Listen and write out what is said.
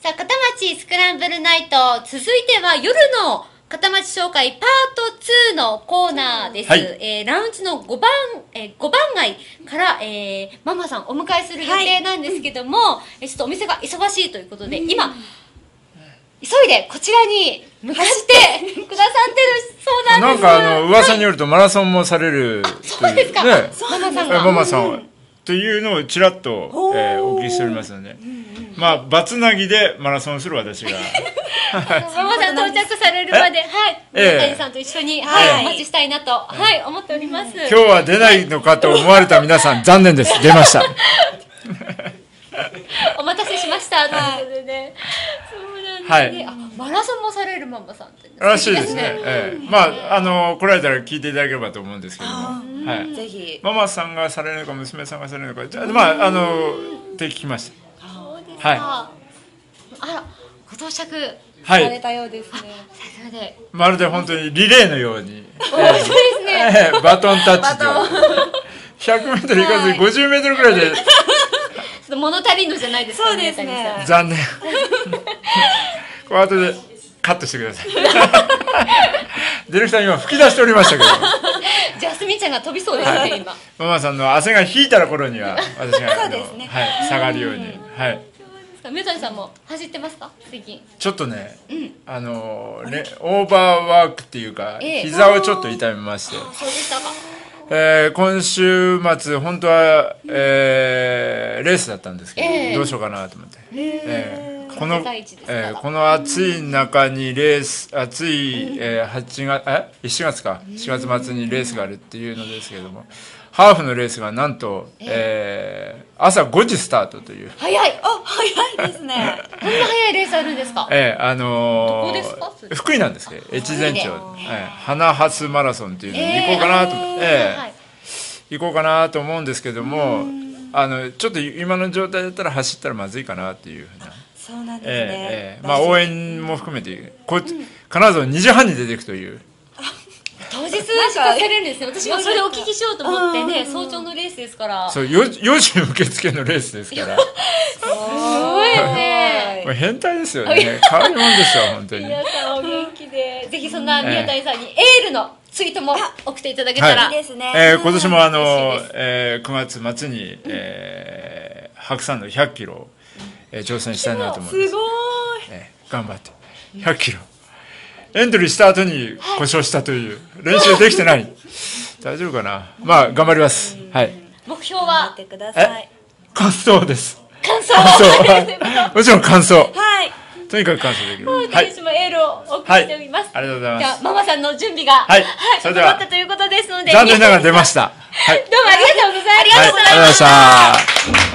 さあ、片町スクランブルナイト、続いては夜の片町紹介パート2のコーナーです。はい。えーラウンジの5番、えー、5番街から、えー、ママさんお迎えする予定なんですけども、えーちょっとお店が忙しいということで、今、急いでこちらに向かってくださってるそうなんです。なんかあの噂によるとマラソンもされるというそうですか。ね。ママさんえが。ママさんは。というのをちらっと、えーお聞きしておりますので、まあバツナギでマラソンする私が。ママさん到着されるまで、はい、ええ。さんと一緒に、はい、はい。お待ちしたいなと、はい、思っております。今日は出ないのかと思われた皆さん残念です。出ました。お待たせしました、ということでね。そうなんですね。あ、マラソンもされるママさんって、らしいですね。ええ。まあ、あの、来られたら聞いていただければと思うんですけども。はい。ぜひ。ママさんがされるのか、娘さんがされるのか、じゃあまあ、あの、って聞きましそうですはいか。あら、ご到着。た。はされい。たようですね。それで、まるで本当にリレーのように、そうですね。ええバトンタッチと。100メートルいかずに50メートルぐらいでちょっと物足りんのじゃないですか、そうですね残念。これ後でカットしてください。ディレクター今吹き出しておりましたけど、ジャスミンちゃんが飛びそうですね、今。ママさんの汗が引いたら頃には、私が、あのそうですねはい、下がるように。はい。宮谷さんも走ってますか？最近。ちょっとね、あのレオーバーワークっていうか、ええ。膝をちょっと痛めまして、そうでしたか。えー今週末本当は、えーレースだったんですけど、ええ。どうしようかなと思って、えーこのえーこの暑い中にレース暑い、えー8月え7月か。4月末にレースがあるっていうのですけどもハーフのレースがなんと、えー。朝5時スタートという。早い。あ、早いですね。こんな早いレースあるんですか？ええあのー福井なんですけど越前町、ええ。花ハスマラソンっていうのに行こうかなと、ええはい行こうかなと思うんですけどもあのちょっと今の状態だったら走ったらまずいかなっていうふうな、そうなんですええねえ。えまあ応援も含めてこ金沢2時半に出ていくという当日知らされるんですね私もそれをお聞きしようと思ってね早朝のレースですから。すそう 4, 4時受付のレースですから。ごいね。変態ですよね。変わり者ですよ本当に。皆さんお元気で。ぜひそんな宮谷さんにエールのツイートも送っていただけたら、はい。いいですね。えー今年もあのえー9月末に、えー白山の100キロを、えー挑戦したいなと思います。すごい。えー頑張って。100キロエントリーした後に故障したという練習できてない。大丈夫かな？まあ頑張ります。はい。目標待は？ってください。感想です。感想。もちろん感想。はい。とにかく感想できる。は私いもエールをお送りしております、ありがとうございじゃますあママさんの準備がはい。それでは。整ったということですので残念ながら出ました。はい。どうもありがとうございました、はい。ありがとうございました